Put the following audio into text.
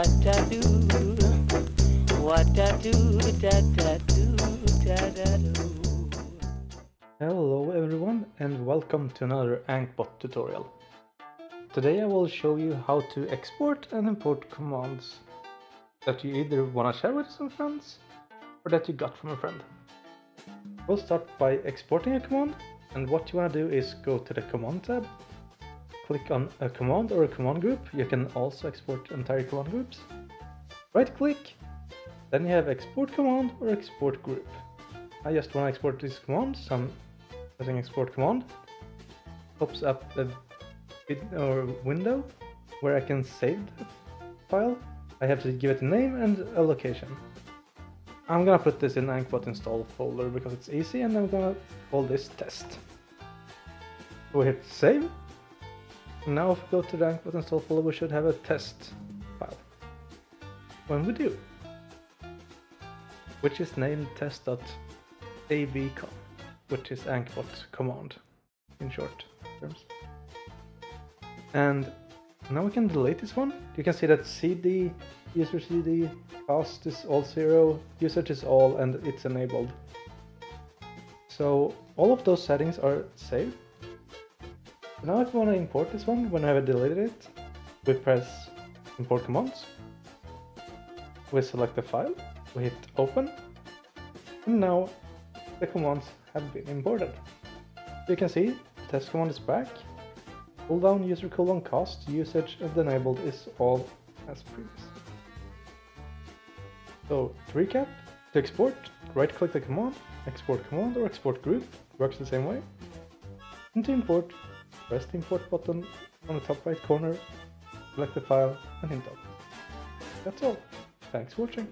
what I do, what I do, da da do, da da do. Hello everyone and welcome to another AnkhBot tutorial. Today I will show you how to export and import commands that you either want to share with some friends or that you got from a friend. We'll start by exporting a command and what you want to do is go to the command tab, click on a command or a command group, you can also export entire command groups, right click, then you have export command or export group. I just want to export this command, so I'm pressing export command, pops up a window where I can save the file. I have to give it a name and a location. I'm gonna put this in AnkhBot install folder because it's easy and I'm gonna call this test. We hit save. Now if we go to the AnkhBot install folder we should have a test file. When we do, which is named test.avcom, which is AnkhBot command in short terms. And now we can delete this one. You can see that CD, user CD, cost is all zero, usage is all, and it's enabled. So all of those settings are saved. Now if we want to import this one, when I deleted it, we press import commands. We select the file, we hit open, and now the commands have been imported. You can see test command is back, cooldown, user cooldown, cost, usage, and enabled is all as previous. So to recap, to export, right click the command, export command or export group, works the same way. And to import, press the import button on the top right corner, select the file and hit. That's all. Thanks for watching.